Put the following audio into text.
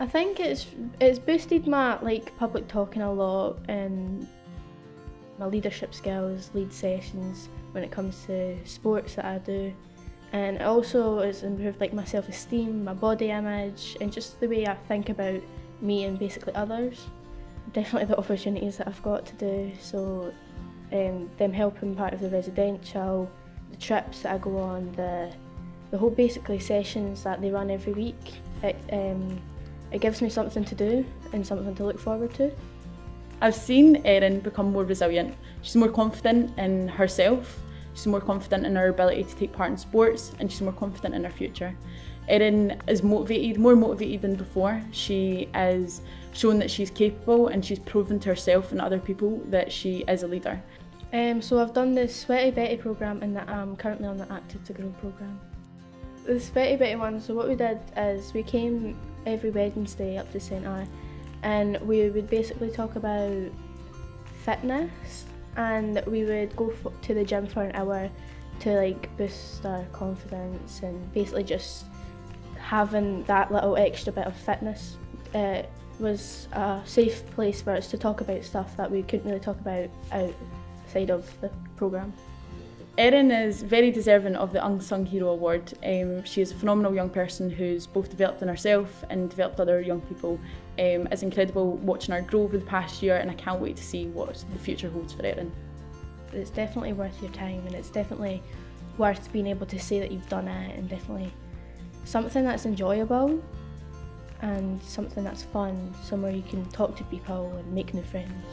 I think it's it's boosted my like public talking a lot and my leadership skills, lead sessions when it comes to sports that I do. And it also it's improved like my self-esteem, my body image and just the way I think about me and basically others. Definitely the opportunities that I've got to do. So um, them helping part of the residential, the trips that I go on, the the whole basically sessions that they run every week. It, um, it gives me something to do and something to look forward to. I've seen Erynn become more resilient. She's more confident in herself, she's more confident in her ability to take part in sports, and she's more confident in her future. Erynn is motivated, more motivated than before. She has shown that she's capable and she's proven to herself and other people that she is a leader. Um, so I've done the Sweaty Betty programme and I'm currently on the Active to Grow programme. The Sweaty Betty one, so what we did is we came every Wednesday up to St Centre and we would basically talk about fitness and we would go to the gym for an hour to like boost our confidence and basically just having that little extra bit of fitness uh, was a safe place for us to talk about stuff that we couldn't really talk about outside of the programme. Erynn is very deserving of the Unsung Hero Award. Um, she is a phenomenal young person who's both developed in herself and developed other young people. Um, it's incredible watching her grow over the past year and I can't wait to see what the future holds for Erynn. It's definitely worth your time and it's definitely worth being able to say that you've done it and definitely something that's enjoyable and something that's fun, somewhere you can talk to people and make new friends.